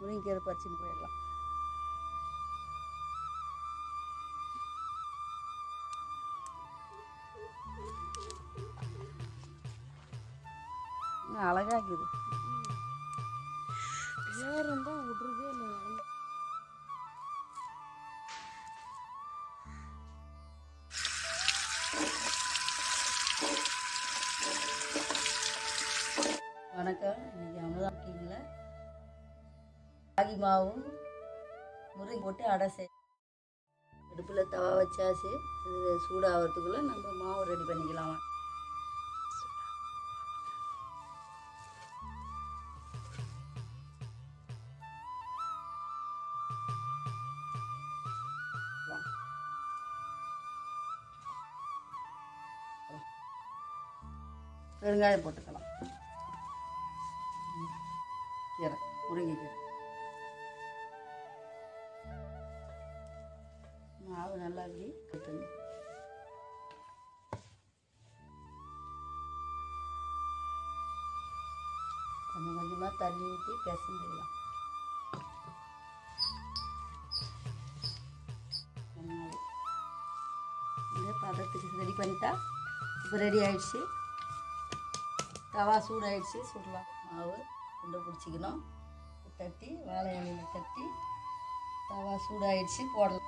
முருங்கைக்கீரை பறிச்சுன்னு போயிடலாம். இன்னும் அழகா இருக்குது. ஏறம் தான் விட்றதே இல்லை. வணக்கம். ராகி மாவும் முறுக்கி போட்டு அடை செய் அடுப்பில் தவா வச்சாச்சு. இது சூடாகிறதுக்குள்ளே நம்ம மாவு ரெடி பண்ணிக்கலாம்? பெருங்காயம் போட்டுக்கலாம். கீரை முருங்கைக்கீரை. கொஞ்சமாக தண்ணி ஊற்றி பிசைஞ்சிடலாம். இந்த பதத்துக்கு ரெடி பண்ணிட்டா இப்போ ரெடி ஆயிடுச்சு. தவா சூடாயிடுச்சு. சுடலாம் மாவு உண்டை பிடிச்சிக்கணும். தட்டி வாழை இலையில தட்டி தவா சூடாயிடுச்சு போடலாம்.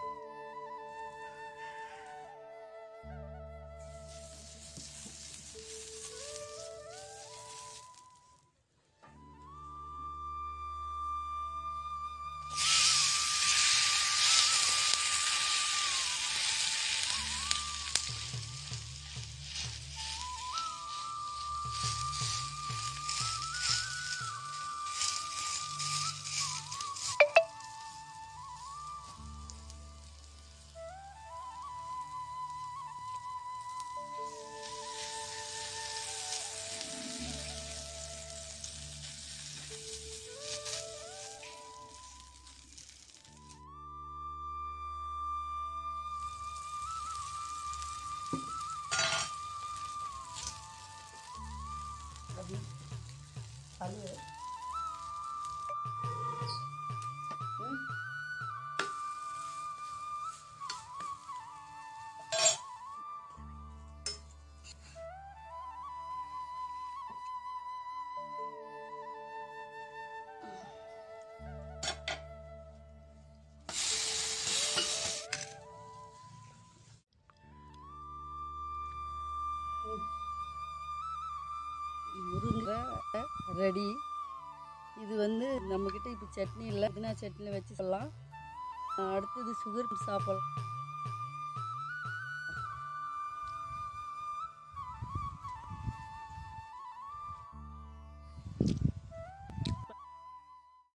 嗯还有嗯。ரெடி. இது வந்து நம்மக்கிட்ட இப்போ சட்னி இல்லை புதினா சட்னி வச்சு சொல்லலாம். அடுத்தது சுகர் சாப்பிடலாம்.